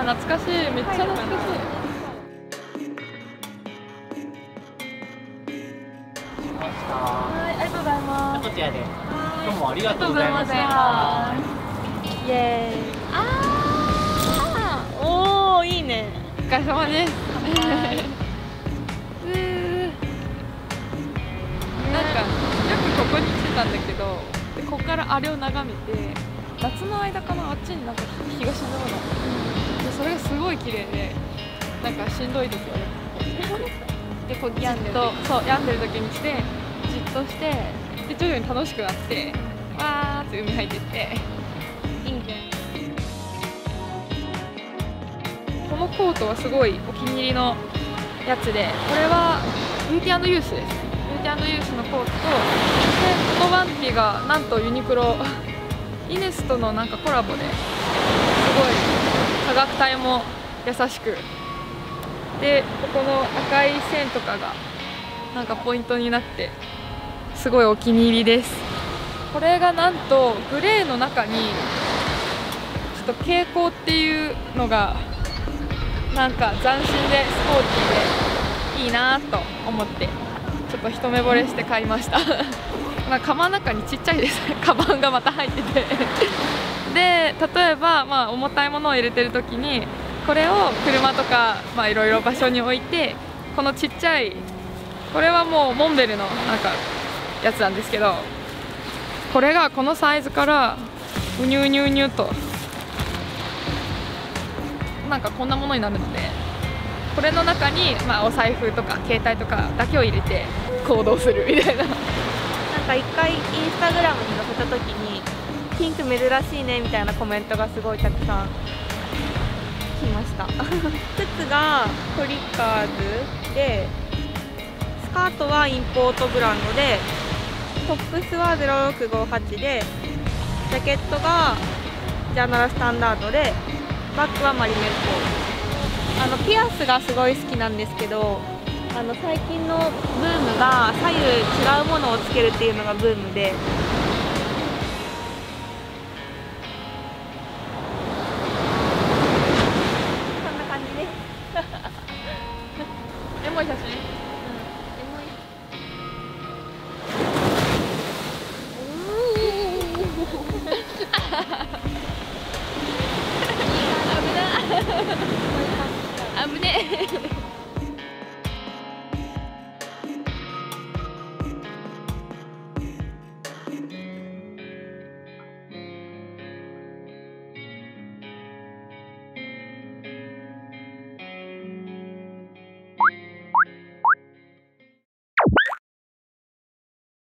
ー懐かしいめっちゃ懐かしいはいありがとうございます。こちらでどうもありがとうございましたイエーイ。あーおーいいね。お疲れ様ですなんかよくここに来てたんだけどでここからあれを眺めて夏の間かなあっちになんか日が沈むのでそれがすごい綺麗でなんかしんどいですよね。でこうじっとそう病んでる時に来てじっとしてで徐々に楽しくなってわーって海入ってって。いいねこのコートはすごいお気に入りのやつでこれはビューティーユースです。ねビューティーユースのコートとでこのワンピがなんとユニクロイネスとのなんかコラボですごい価格帯も優しく。でここの赤い線とかがなんかポイントになってすごいお気に入りです。これがなんとグレーの中にちょっと蛍光っていうのがなんか斬新でスポーティーでいいなと思ってちょっと一目惚れして買いました。まあカバンの中にちっちゃいです。カバンがまた入ってて。で例えばまあ重たいものを入れてる時にこれを車とかまあいろいろ場所に置いてこのちっちゃいこれはもうモンベルのなんかやつなんですけどこれがこのサイズからうにゅうにゅうにゅうとなんかこんなものになるのでこれの中に、まあ、お財布とか携帯とかだけを入れて行動するみたいな。なんか一回インスタグラムに載せた時にピンク珍しいねみたいなコメントがすごいたくさん来ました。靴がトリッカーズでスカートはインポートブランドでトップスは0658でジャケットがジャーナルスタンダードでバッグはマリメッコ。あのピアスがすごい好きなんですけどあの最近のブームが左右違うものをつけるっていうのがブームでい写真危ねえ